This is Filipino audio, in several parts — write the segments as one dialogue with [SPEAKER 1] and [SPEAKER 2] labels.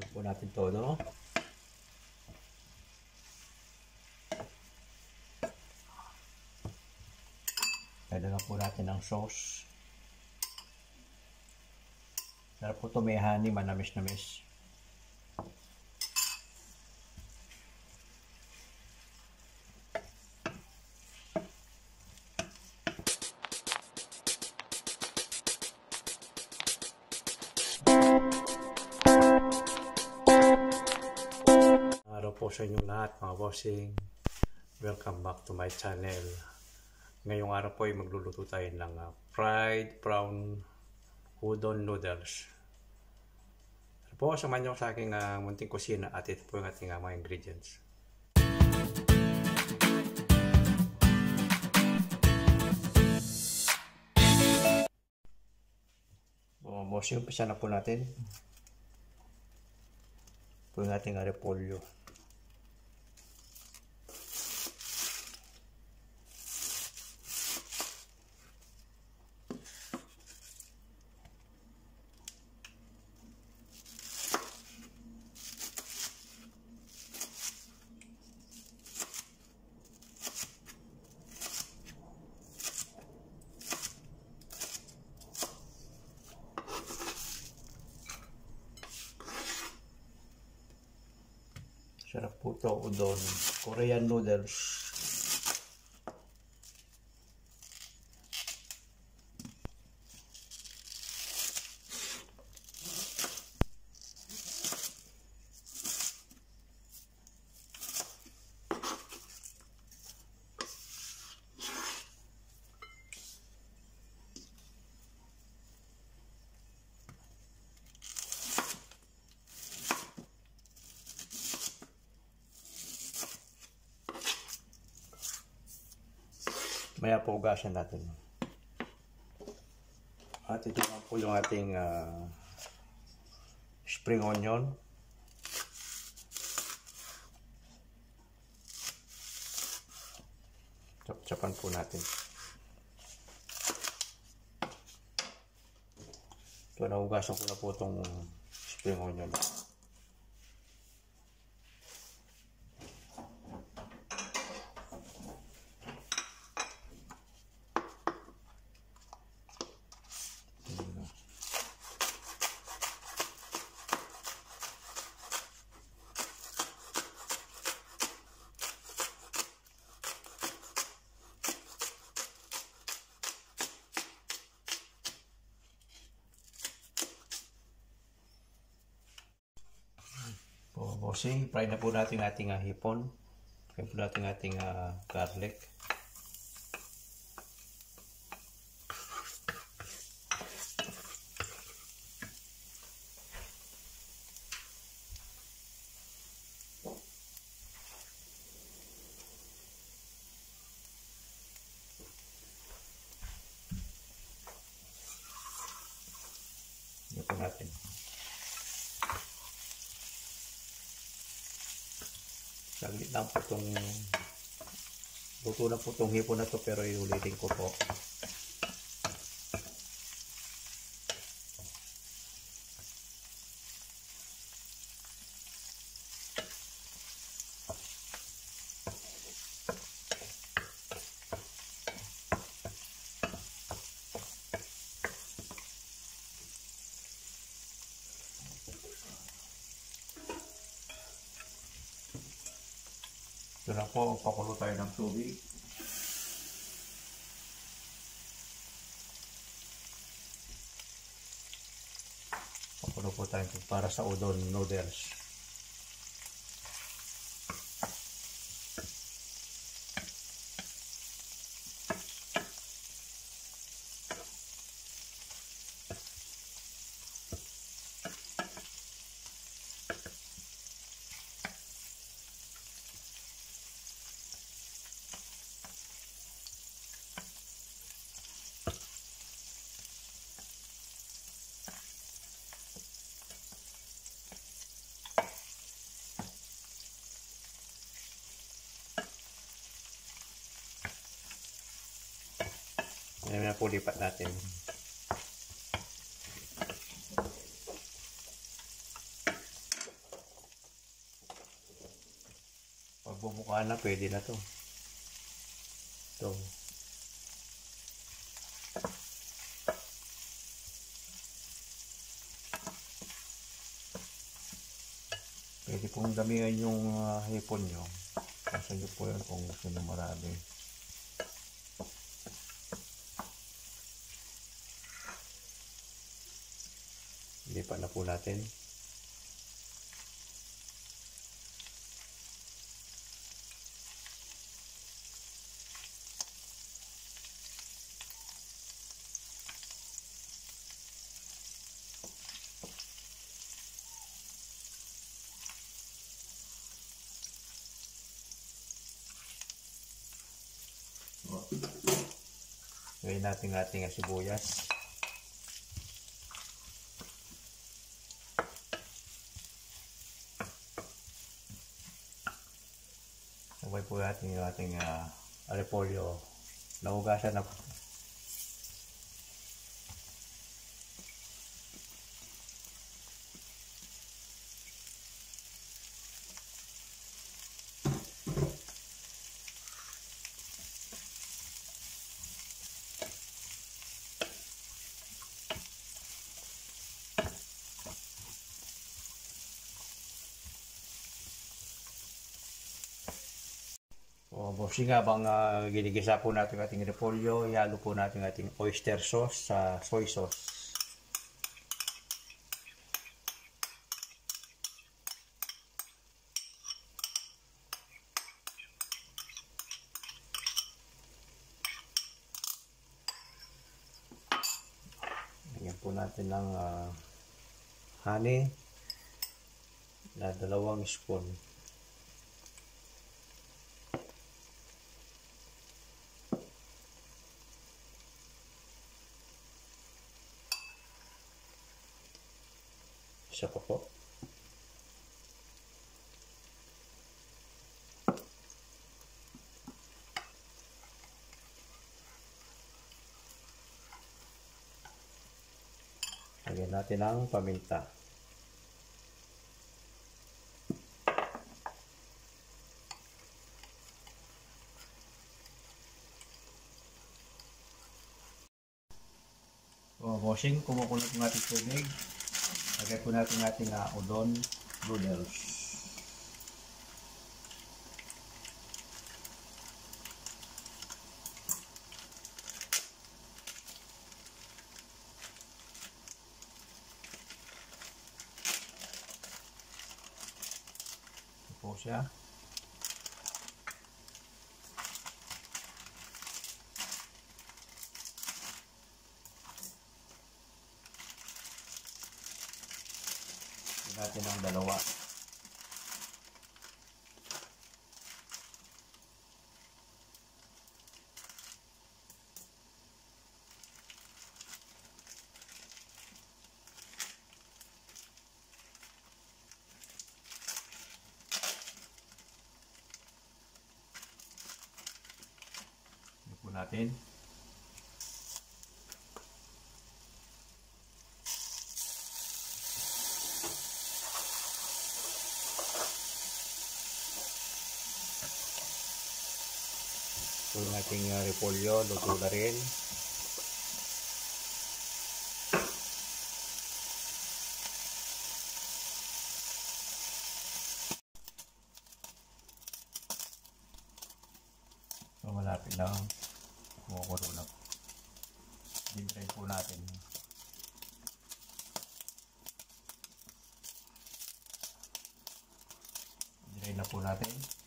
[SPEAKER 1] Haluin po natin todo. Kailangan po natin ng sauce. Sarap po ito may honey, manamis-namis. Po sa inyong lahat mga bossing. Welcome back to my channel. Ngayong araw po ay magluluto tayo ng uh, fried brown udon noodles. Ano po, samahan niyo sa aking uh, munting kusina at ito po yung ating uh, mga ingredients. Mga bossing, umpisa na po natin. Ito yung ating repolyo. Sarap po ito, udon. Korean noodles. Maya po ugasan natin. At ito nga po yung ating uh, spring onion. Chop-chopan po natin. Ito na ugasan ko na po itong spring onion. Bossing, fry na po natin ating uh, hipon. Fry po natin ating uh, garlic. Yan po natin. Saglit lang po itong luto na po itong hipon na to pero iulitin ko po. Ito na po, pakulo tayo ng tubig. Pakulo po tayo para sa udon noodles. Ayan na po lipat natin. Pag bumuka na, pwede na to. Ito. Pwede pong damihan yung uh, hipon nyo. Kasi nyo po yun kung gusto nyo marami. Pa na po natin. Gawin natin ating sibuyas. Po natin yung ating uh, repolyo. Nahugasan na po. O, bossing habang uh, ginigisa po natin ating repolyo, ihalo po natin ating oyster sauce sa soy sauce. Po natin ng uh, honey na dalawang spoon. Isa pa po. Lagyan natin ang paminta. O, bossing, kumukulo ng ating tubig. Lagay po natin ating uh, udon noodles. Ito po siya. Natin ang dalawa. Natin. Ating uh, repolyo, luto na rin. So, malapit lang. Kumukulo na. Dintay po natin. Dintay na po natin.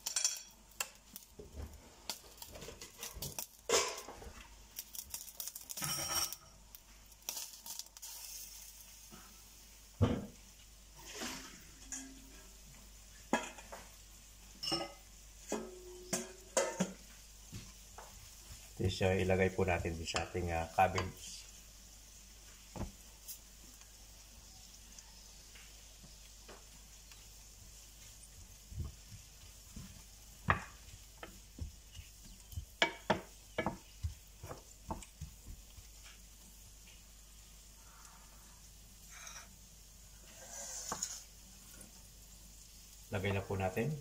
[SPEAKER 1] Tapos uh, ilagay po natin sa ating uh, cabbage. Lagay na po natin.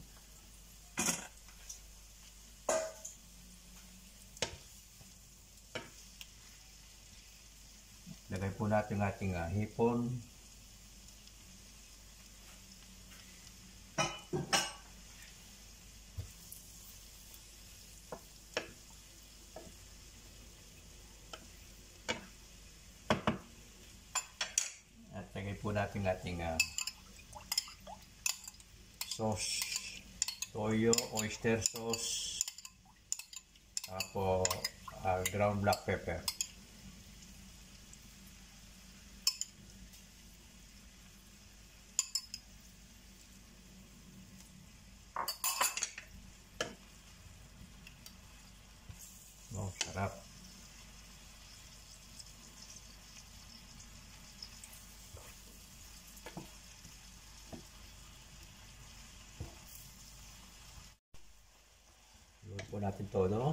[SPEAKER 1] Natin yung ating uh, hipon. At lagay po natin ating uh, sauce. Toyo, oyster sauce. Tapos uh, ground black pepper. Po natin to, no?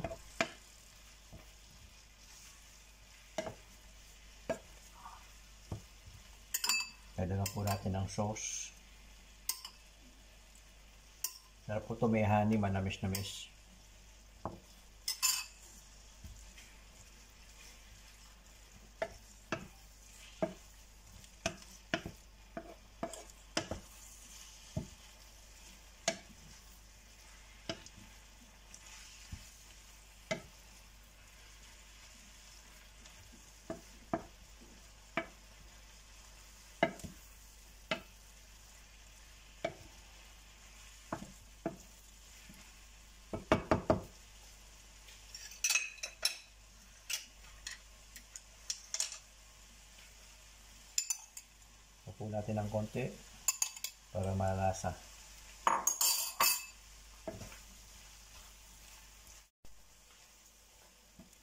[SPEAKER 1] Kailangan po natin ng sauce. Sarap po ito may honey, manamis-namis. Po natin ng konti para malasa.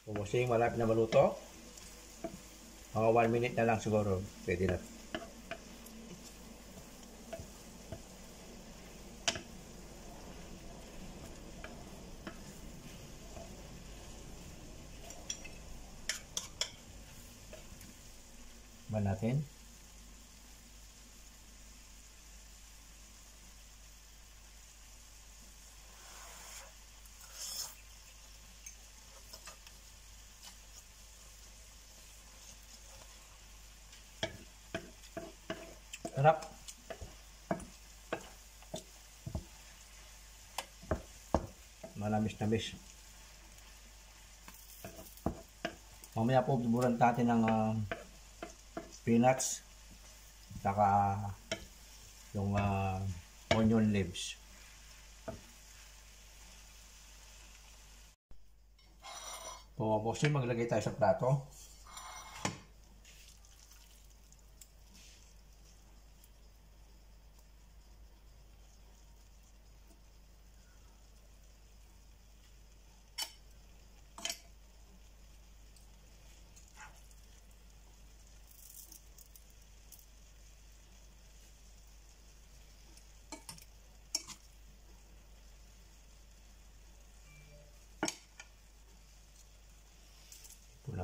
[SPEAKER 1] Pumusing, malapit na maluto. Mga 1 minute na lang siguro. Pwede na. Ba natin? Sarap. Malamis-namis. Mamaya po buburan natin ng uh, peanuts saka yung uh, onion leaves. Pumaposin, maglagay tayo sa plato.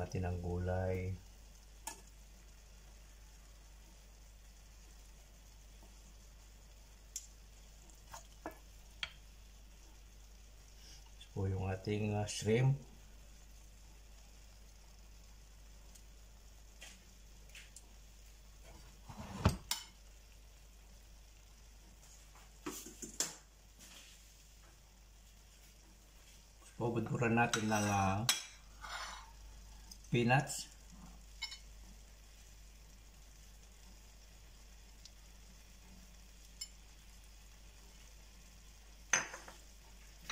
[SPEAKER 1] Natin ang gulay. Ito yung ating uh, shrimp. Pabudburan natin ng uh, peanuts.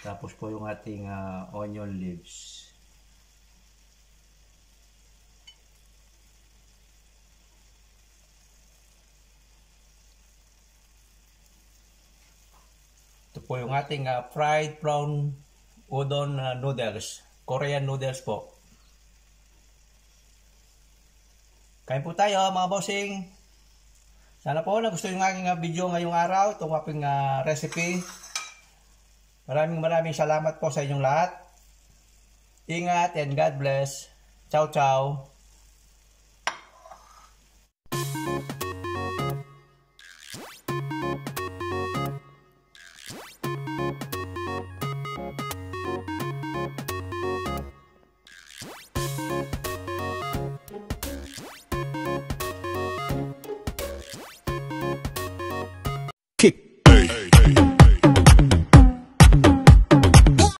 [SPEAKER 1] Tapos po yung ating uh, onion leaves. Ito po yung ating uh, fried prawn udon uh, noodles. Korean noodles po. Kain po tayo mga bossing. Sana po nagustuhan yung aking video ngayong araw, itong aking uh, recipe. Maraming maraming salamat po sa inyong lahat. Ingat and God bless. Ciao ciao.